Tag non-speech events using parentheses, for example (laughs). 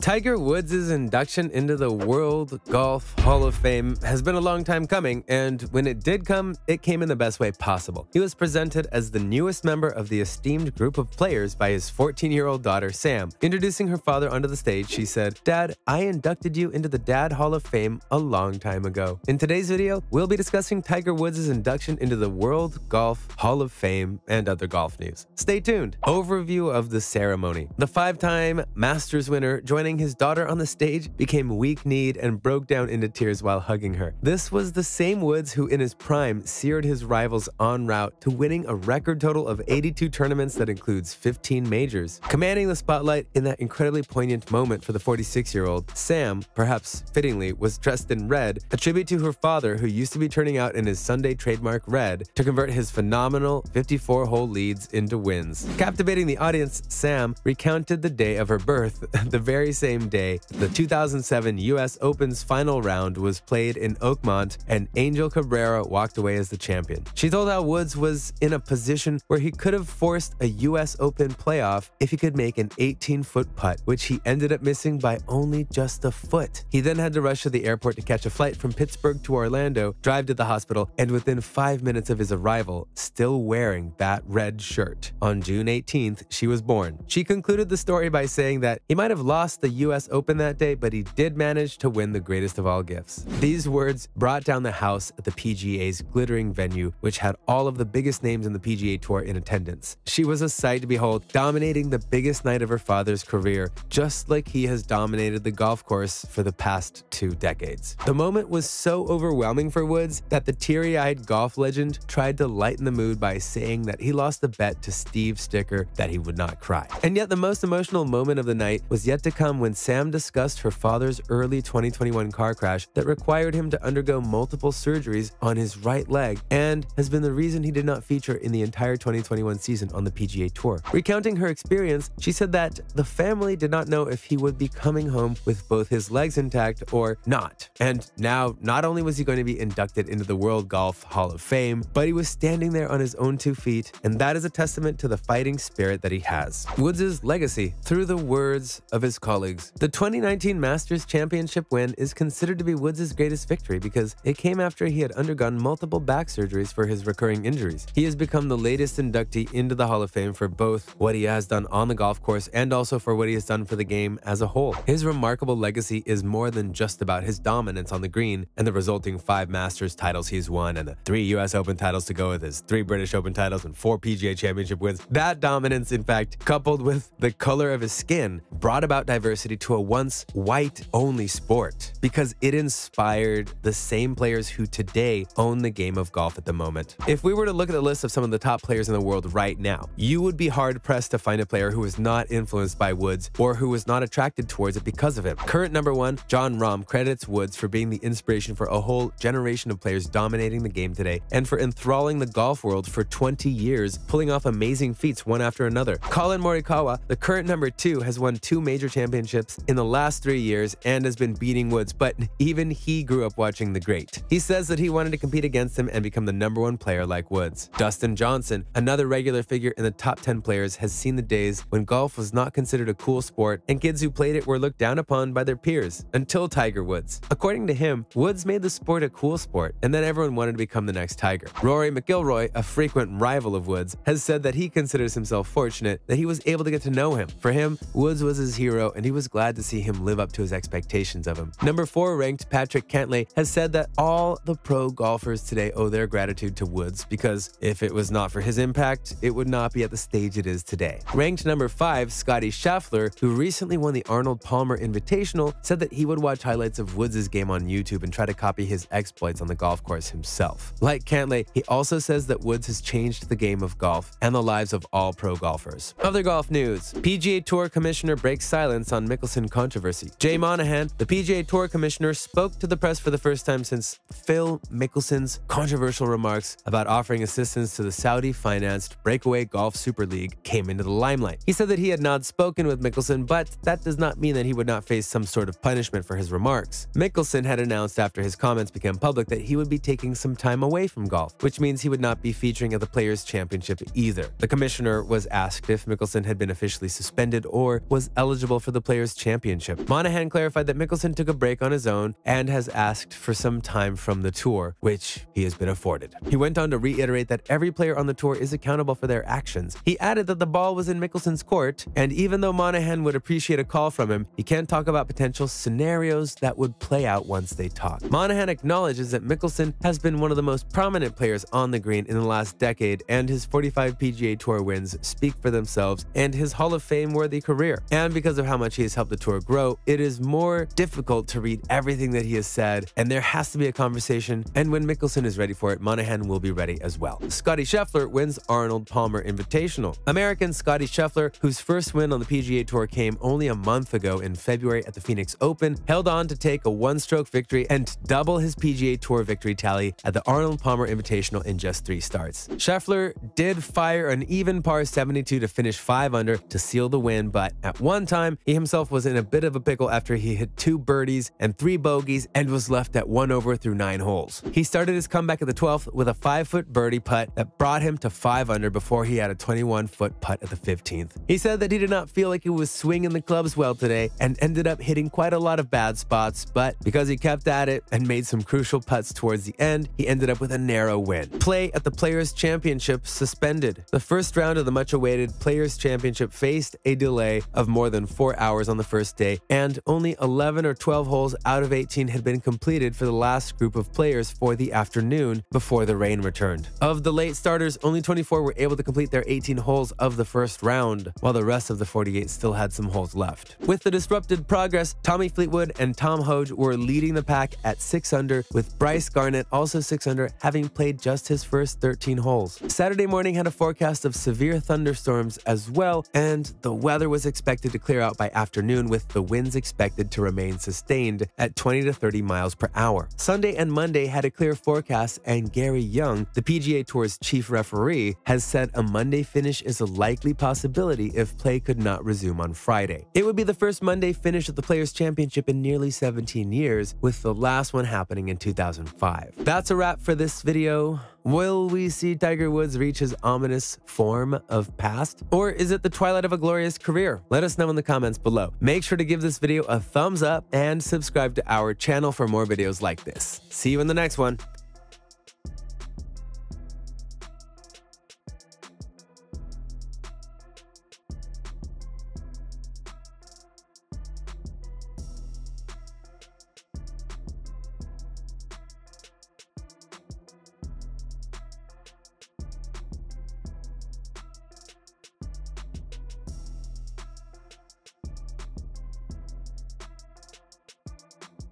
Tiger Woods' induction into the World Golf Hall of Fame has been a long time coming, and when it did come, it came in the best way possible. He was presented as the newest member of the esteemed group of players by his 14 year old daughter, Sam. Introducing her father onto the stage, she said, Dad, I inducted you into the Dad Hall of Fame a long time ago. In today's video, we'll be discussing Tiger Woods' induction into the World Golf Hall of Fame and other golf news. Stay tuned. Overview of the ceremony. The five time Masters winner joining his daughter on the stage, became weak-kneed and broke down into tears while hugging her. This was the same Woods who in his prime seared his rivals en route to winning a record total of 82 tournaments that includes 15 majors. Commanding the spotlight in that incredibly poignant moment for the 46-year-old, Sam, perhaps fittingly, was dressed in red, a tribute to her father who used to be turning out in his Sunday trademark red to convert his phenomenal 54-hole leads into wins. Captivating the audience, Sam recounted the day of her birth, (laughs) the very same day, the 2007 US Open's final round was played in Oakmont and Angel Cabrera walked away as the champion. She told how Woods was in a position where he could have forced a US Open playoff if he could make an 18-foot putt, which he ended up missing by only just a foot. He then had to rush to the airport to catch a flight from Pittsburgh to Orlando, drive to the hospital, and within five minutes of his arrival, still wearing that red shirt. On June 18th, she was born. She concluded the story by saying that he might have lost the US Open that day, but he did manage to win the greatest of all gifts. These words brought down the house at the PGA's glittering venue, which had all of the biggest names in the PGA Tour in attendance. She was a sight to behold, dominating the biggest night of her father's career, just like he has dominated the golf course for the past two decades. The moment was so overwhelming for Woods that the teary-eyed golf legend tried to lighten the mood by saying that he lost a bet to Steve Stricker that he would not cry. And yet the most emotional moment of the night was yet to come when Sam discussed her father's early 2021 car crash that required him to undergo multiple surgeries on his right leg and has been the reason he did not feature in the entire 2021 season on the PGA Tour. Recounting her experience, she said that the family did not know if he would be coming home with both his legs intact or not. And now, not only was he going to be inducted into the World Golf Hall of Fame, but he was standing there on his own two feet, and that is a testament to the fighting spirit that he has. Woods' legacy, through the words of his colleagues. The 2019 Masters Championship win is considered to be Woods' greatest victory because it came after he had undergone multiple back surgeries for his recurring injuries. He has become the latest inductee into the Hall of Fame for both what he has done on the golf course and also for what he has done for the game as a whole. His remarkable legacy is more than just about his dominance on the green and the resulting five Masters titles he's won and the three US Open titles to go with his three British Open titles and four PGA Championship wins. That dominance, in fact, coupled with the color of his skin, brought about diversity to a once white only sport because it inspired the same players who today own the game of golf at the moment. If we were to look at the list of some of the top players in the world right now, you would be hard pressed to find a player who was not influenced by Woods or who was not attracted towards it because of him. Current number one, Jon Rahm, credits Woods for being the inspiration for a whole generation of players dominating the game today and for enthralling the golf world for 20 years, pulling off amazing feats one after another. Collin Morikawa, the current number two, has won two major championships championships in the last three years and has been beating Woods, but even he grew up watching the great. He says that he wanted to compete against him and become the number one player like Woods. Dustin Johnson, another regular figure in the top 10 players, has seen the days when golf was not considered a cool sport and kids who played it were looked down upon by their peers, until Tiger Woods. According to him, Woods made the sport a cool sport, and then everyone wanted to become the next Tiger. Rory McIlroy, a frequent rival of Woods, has said that he considers himself fortunate that he was able to get to know him. For him, Woods was his hero, and he was glad to see him live up to his expectations of him. Number 4 ranked Patrick Cantlay has said that all the pro golfers today owe their gratitude to Woods because if it was not for his impact, it would not be at the stage it is today. Ranked number 5, Scottie Scheffler, who recently won the Arnold Palmer Invitational, said that he would watch highlights of Woods' game on YouTube and try to copy his exploits on the golf course himself. Like Cantlay, he also says that Woods has changed the game of golf and the lives of all pro golfers. Other golf news PGA Tour Commissioner breaks silence on Mickelson controversy. Jay Monahan, the PGA Tour commissioner, spoke to the press for the first time since Phil Mickelson's controversial remarks about offering assistance to the Saudi-financed breakaway golf super league came into the limelight. He said that he had not spoken with Mickelson, but that does not mean that he would not face some sort of punishment for his remarks. Mickelson had announced after his comments became public that he would be taking some time away from golf, which means he would not be featuring at the Players' Championship either. The commissioner was asked if Mickelson had been officially suspended or was eligible for the Players' Championship. Monahan clarified that Mickelson took a break on his own and has asked for some time from the tour, which he has been afforded. He went on to reiterate that every player on the tour is accountable for their actions. He added that the ball was in Mickelson's court, and even though Monahan would appreciate a call from him, he can't talk about potential scenarios that would play out once they talk. Monahan acknowledges that Mickelson has been one of the most prominent players on the green in the last decade, and his 45 PGA Tour wins speak for themselves and his Hall of Fame worthy career. And because of how much he has helped the tour grow, it is more difficult to read everything that he has said, and there has to be a conversation. And when Mickelson is ready for it, Monahan will be ready as well. Scottie Scheffler wins Arnold Palmer Invitational. American Scottie Scheffler, whose first win on the PGA Tour came only a month ago in February at the Phoenix Open, held on to take a one stroke victory and double his PGA Tour victory tally at the Arnold Palmer Invitational in just three starts. Scheffler did fire an even par 72 to finish 5 under to seal the win, but at one time, he himself was in a bit of a pickle after he hit two birdies and three bogeys and was left at one over through nine holes. He started his comeback at the 12th with a 5 foot birdie putt that brought him to 5 under before he had a 21 foot putt at the 15th. He said that he did not feel like he was swinging the clubs well today and ended up hitting quite a lot of bad spots, but because he kept at it and made some crucial putts towards the end, he ended up with a narrow win. Play at the Players' Championship suspended. The first round of the much awaited Players' Championship faced a delay of more than four hours on the first day, and only 11 or 12 holes out of 18 had been completed for the last group of players for the afternoon before the rain returned. Of the late starters, only 24 were able to complete their 18 holes of the first round, while the rest of the 48 still had some holes left. With the disrupted progress, Tommy Fleetwood and Tom Hoge were leading the pack at 6 under, with Bryce Garnett also 6 under, having played just his first 13 holes. Saturday morning had a forecast of severe thunderstorms as well, and the weather was expected to clear out by afternoon, with the winds expected to remain sustained at 20 to 30 miles per hour. Sunday and Monday had a clear forecast, and Gary Young, the PGA Tour's chief referee, has said a Monday finish is a likely possibility if play could not resume on Friday. It would be the first Monday finish at the Players' Championship in nearly 17 years, with the last one happening in 2005. That's a wrap for this video. Will we see Tiger Woods reach his ominous form of past? Or is it the twilight of a glorious career? Let us know in the comments below. Make sure to give this video a thumbs up and subscribe to our channel for more videos like this. See you in the next one.